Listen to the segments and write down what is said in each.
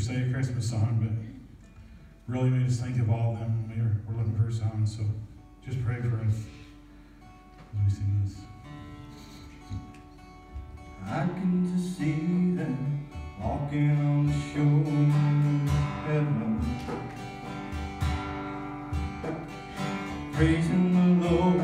se a Christmas song, but really made us think of all of them. We were, we're looking for a song, so just pray for us as we sing this. I can just see them walking on the shore of heaven, praising the Lord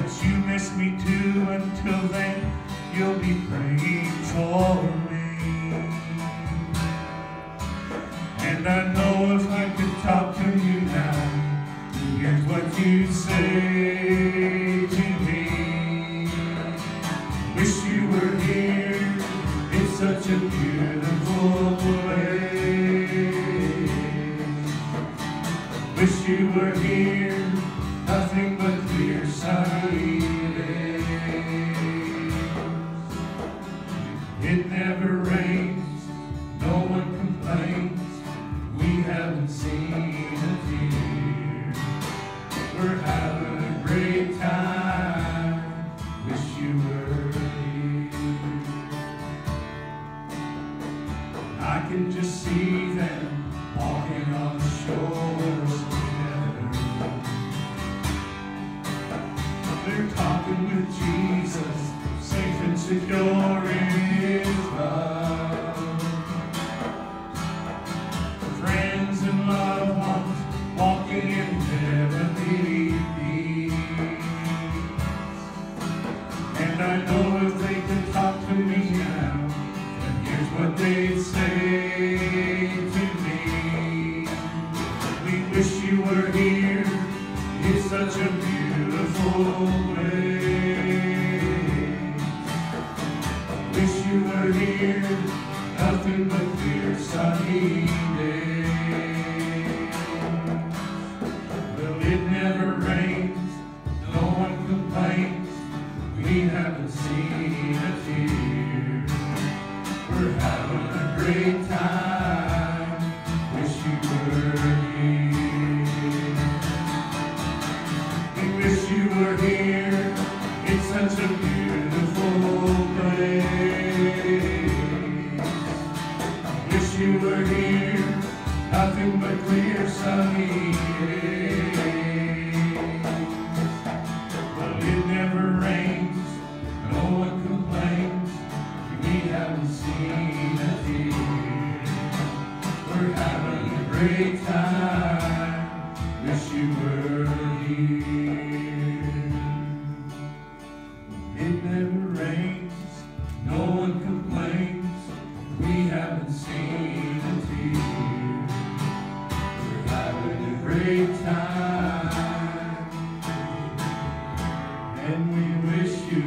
But you miss me too, until then, you'll be praying for me. And I know if I could talk to you now, here's what you'd say to me. Wish you were here, it's such a beautiful place. Wish you were here, nothing but clear sunny days. It never secure in His love. Friends and loved ones walking in heavenly peace. And I know if they could talk to me now, then here's what they'd say nothing but clear sunny days. Well, it never rains, no one complains, we haven't seen a tear. We're having a great time, wish you were here. We wish you were here, it's such a beautiful Wish you were here, nothing but clear sunny days. Well, it never rains, no one complains, we haven't seen a tear. We're having a great and we wish you.